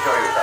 enjoy yourself.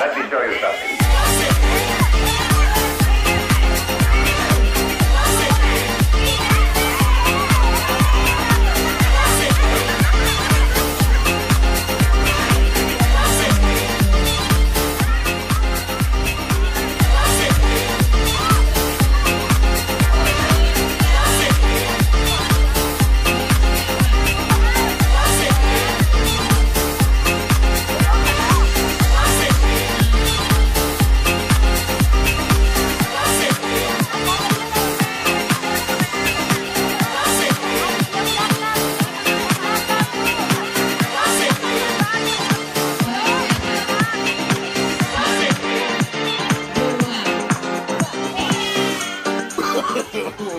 Let me show you something.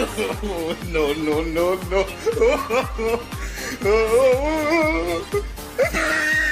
No, no, no, no.